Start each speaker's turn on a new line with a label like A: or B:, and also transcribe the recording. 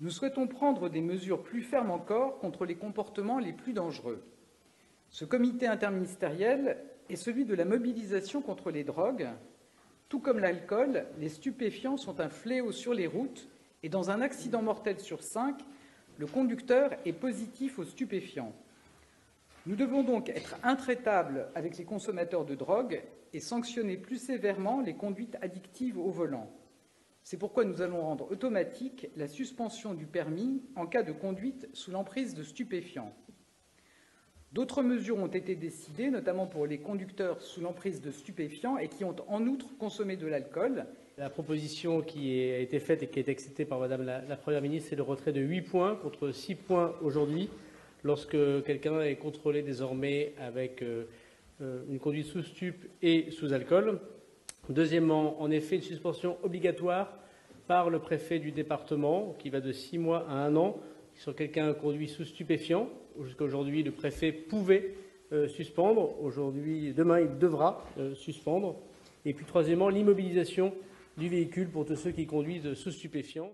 A: Nous souhaitons prendre des mesures plus fermes encore contre les comportements les plus dangereux. Ce comité interministériel est celui de la mobilisation contre les drogues. Tout comme l'alcool, les stupéfiants sont un fléau sur les routes et dans un accident mortel sur cinq, le conducteur est positif aux stupéfiants. Nous devons donc être intraitables avec les consommateurs de drogue et sanctionner plus sévèrement les conduites addictives au volant. C'est pourquoi nous allons rendre automatique la suspension du permis en cas de conduite sous l'emprise de stupéfiants. D'autres mesures ont été décidées, notamment pour les conducteurs sous l'emprise de stupéfiants et qui ont en outre consommé de l'alcool.
B: La proposition qui a été faite et qui est acceptée par Madame la, la Première ministre, c'est le retrait de 8 points contre 6 points aujourd'hui, lorsque quelqu'un est contrôlé désormais avec euh, euh, une conduite sous stup et sous alcool. Deuxièmement, en effet, une suspension obligatoire par le préfet du département, qui va de 6 mois à 1 an, sur quelqu'un conduit sous stupéfiant. Jusqu'à aujourd'hui, le préfet pouvait euh, suspendre. Aujourd'hui, demain, il devra euh, suspendre. Et puis, troisièmement, l'immobilisation du véhicule pour tous ceux qui conduisent sous stupéfiants.